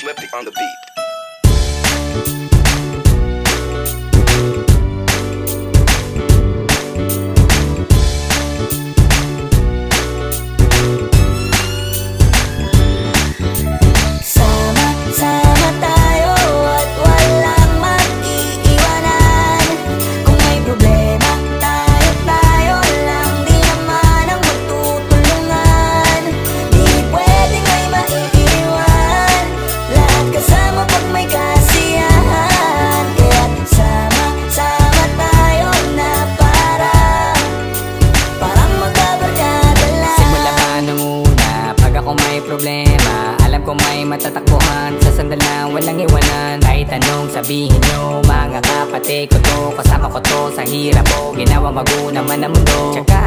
Flippy on the beat. Ako may problema. Alam ko may matatakbuhan Sa sandal na walang iwanan. Kahit anong sabihin nyo Mga kapatid ko to Kasama ko to sa hirap ko Ginawa maguna man ang mundo. Tsaka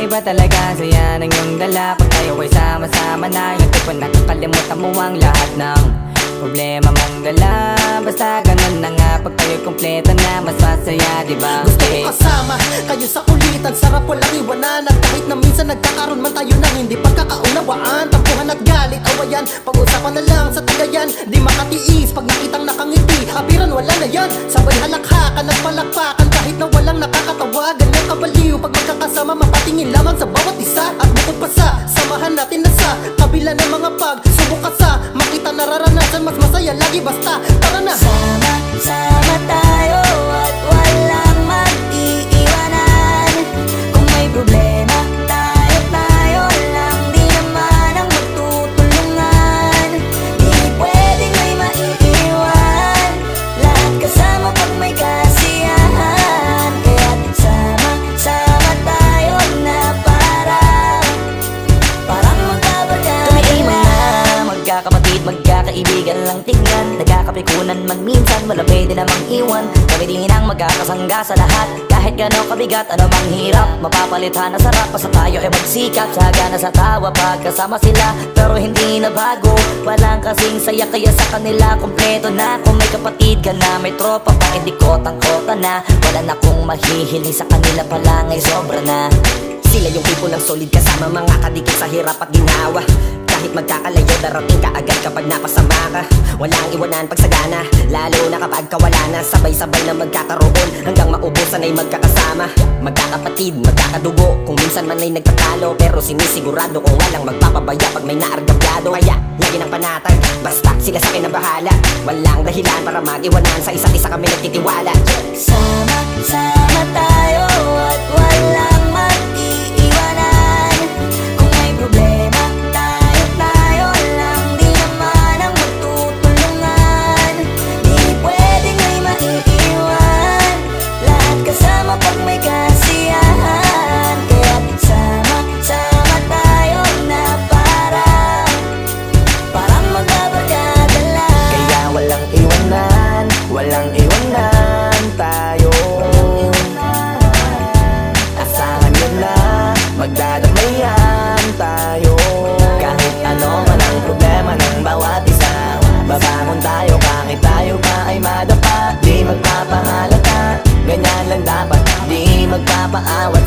iba talaga Saya ng iyong dala. Pag tayo ko'y sama-sama na Yung tipo nakakalimutan mo ang lahat ng Problema mong dala Basta ganun na nga Pag tayo'y kompleto na Mas masaya diba? Gusto ko kasama kayo sa kulitan Sarap walang iwanan. At kahit na minsan nagkakaroon man tayo ng hindi pagkakaunawaan. Tampuhan at galit, awayan. Pag-usapan na lang sa tagayan Di makatiis pag nakitang nakangiti. Apiran wala na yan. Sabay halakhakan at palakpakan. Kahit na walang nakakatawa Ganyan kabaliw. Pag magkakasama mapatingin lamang sa bawat isa. At bukod pa sa samahan natin na sa Kabila ng mga pagsubok ka sa nararanasan mas masaya lagi Basta. Tara na. Sama-sama tayo magkakaibigan lang tingnan. Nagkakapikunan man minsan, wala pwede namang iwan. Kami din ang magkakasangga sa lahat. Kahit gano'ng kabigat, ano mang hirap Mapapalitan na sarap, basta tayo ay magsikap Tsaga na sa tawa, pagkasama sila. Pero hindi na bago, walang kasing saya. Kaya sa kanila, kompleto na. Kung may kapatid ka na, may tropa pa Hindi kotang-kota na. Wala na kong mahihiling sa kanila pala Ngay sobra na. Sila yung tipo ng solid kasama mga kadikit sa hirap at ginawa. Kahit magkakalayo darating ka agad kapag napasama ka Walang iwanan pag sagana Lalo na kapag kawala na Sabay-sabay na magkakaroon. Hanggang maubusan ay magkakasama. Magkakapatid, magkakadugo. Kung minsan man ay nagtatalo Pero sinisigurado kung walang magpapabaya Pag may naargabyado. Kaya lagi ng panatag. Basta sila sa akin ang bahala. Walang dahilan para mag-iwanan. Sa isa't isa kami nagtitiwala. Sama-sama tayo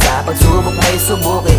Sa pagsubok may subok